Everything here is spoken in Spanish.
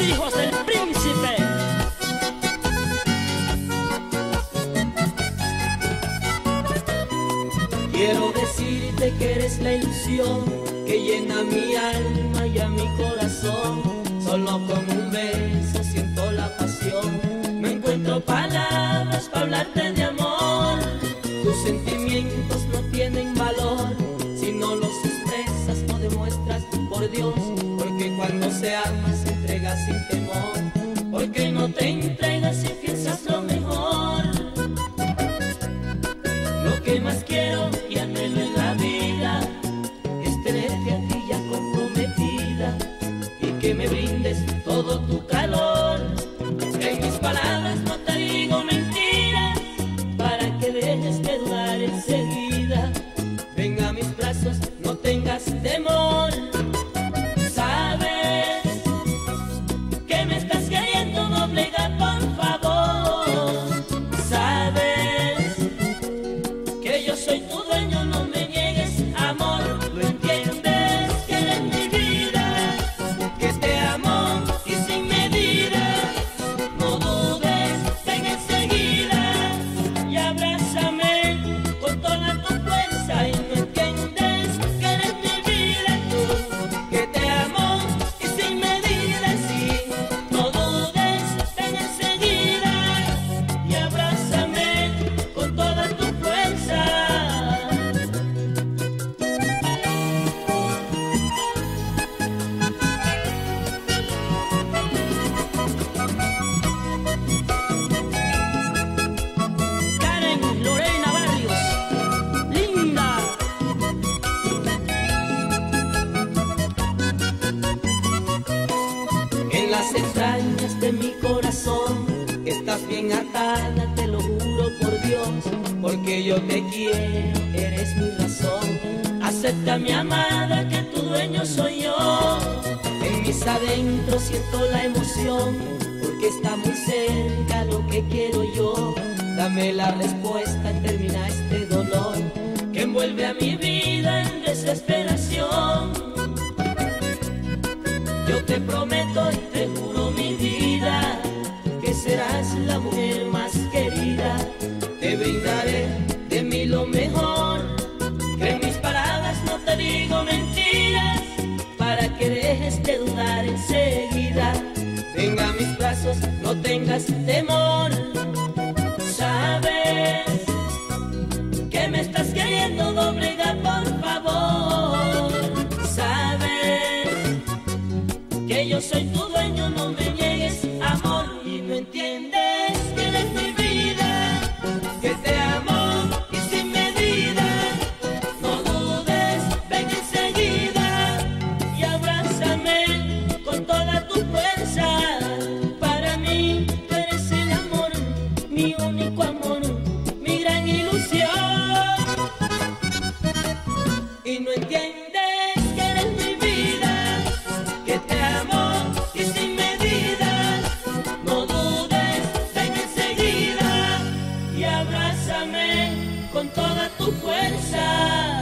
hijos del príncipe. Quiero decirte que eres la ilusión que llena mi alma y a mi corazón. Solo con un beso siento la pasión. No encuentro palabras para hablarte de amor. Tus sentimientos no tienen valor si no los expresas o demuestras por Dios. Porque cuando se ama se entrega sin temor. Porque no te entregas si piensas lo mejor. Lo que más quiero y anhelo en la vida es tenerte a ti ya comprometida y que me brindes todo tu calor. Soy tu dueño, no bien atada, te lo juro por Dios, porque yo te quiero, eres mi razón. Acepta mi amada que tu dueño soy yo. En mis adentros siento la emoción, porque está muy cerca lo que quiero yo. Dame la respuesta y termina este dolor que envuelve a mi vida en desesperación. Yo te prometo y te juro serás la mujer más querida. Te brindaré de mí lo mejor. Que en mis palabras no te digo mentiras para que dejes de dudar enseguida. Venga a mis brazos, no tengas temor. Sabes que me estás queriendo doblegar, por favor. Sabes que yo soy tu dueño, no me abrázame con toda tu fuerza.